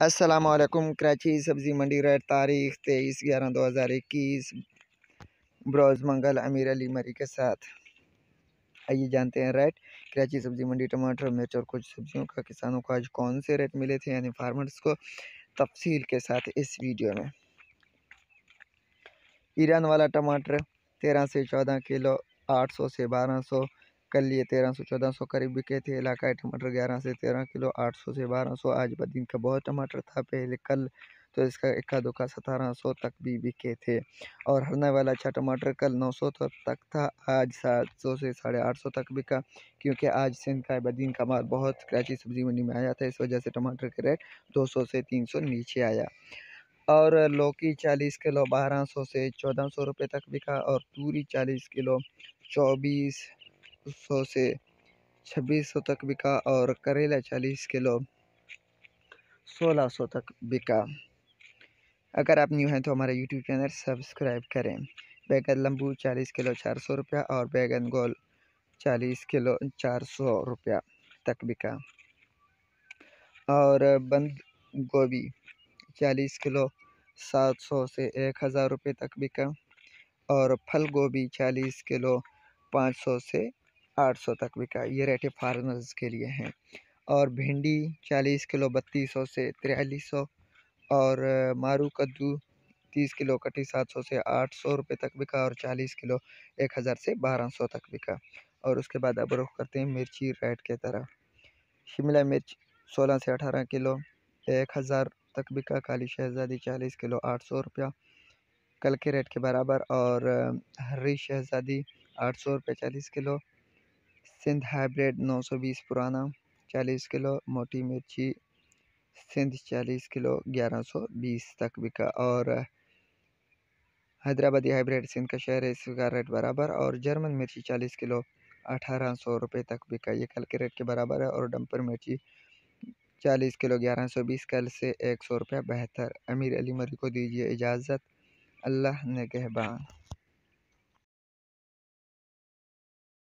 असलकुम कराची सब्ज़ी मंडी रेट तारीख, तेईस ग्यारह दो हज़ार इक्कीस। ब्रोज़ मंगल, अमीर अली मरी के साथ। आइए जानते हैं रेट। कराची सब्ज़ी मंडी, टमाटर, मिर्च और कुछ सब्जियों का, किसानों को आज कौन से रेट मिले थे? यानी फार्मर्स को तफसील के साथ इस वीडियो में। ईरान वाला टमाटर, तेरह से चौदह किलो, आठ सौ से बारह सौ। कल ये तेरह सौ, चौदह सौ करीब बिके थे। इलाका टमाटर ग्यारह से तेरह किलो, आठ सौ से बारह सौ। आज बदीन का बहुत टमाटर था। पहले कल तो इसका इक्का दुक्का सतारह सौ तक भी बिके थे। और हरने वाला अच्छा टमाटर कल नौ सौ तो तक था। आज सात सौ से साढ़े आठ सौ तक बिका, क्योंकि आज सिंध का बदीन का माल बहुत कराची सब्ज़ी मंडी में आया था। इस वजह से टमाटर के रेट दो सौ से तीन सौ नीचे आया। और लौकी चालीस किलो, बारह सौ से चौदह सौ रुपये तक बिका। और तूरी चालीस किलो, चौबीस सौ से छब्बीस सौ तक बिका और करेला चालीस किलो सोलह सौ तक बिका। अगर आप न्यू हैं तो हमारे यूट्यूब चैनल सब्सक्राइब करें। बैगन लंबू चालीस किलो चार सौ रुपया और बैगन गोल चालीस किलो चार सौ रुपया तक बिका। और बंद गोभी चालीस किलो सात सौ से एक हज़ार रुपये तक बिका। और फल गोभी चालीस किलो पाँच सौ से आठ सौ तक बिका ये रेटे फार्मर्स के लिए हैं। और भिंडी चालीस किलो, बत्तीस सौ से तिरालीस सौ और मारू कद्दू तीस किलो, कटी सात सौ से आठ सौ रुपये तक बिका और चालीस किलो, एक हज़ार से बारह सौ तक बिका। और उसके बाद अब रुख करते हैं मिर्ची रेट के तरह। शिमला मिर्च सोलह से अठारह किलो, एक हज़ार तक बिका। काली शहज़ादी चालीस किलो, आठ सौ रुपया। कल के रेट के बराबर और हरी शहज़ादी आठ सौ रुपये चालीस किलो सिंध हाइब्रिड 920 पुराना 40 किलो, मोटी मिर्ची सिंध 40 किलो 1120 तक बिका और हैदराबादी हाइब्रिड सिंध का शहर है, इसका रेट बराबर और जर्मन मिर्ची 40 किलो, अठारह सौ रुपये तक बिका। ये कल के रेट के बराबर है और डंपर मिर्ची 40 किलो 1120 कल से एक सौ रुपये। बेहतर, अमीर अली मरी को दीजिए इजाज़त। अल्लाह ने कहबान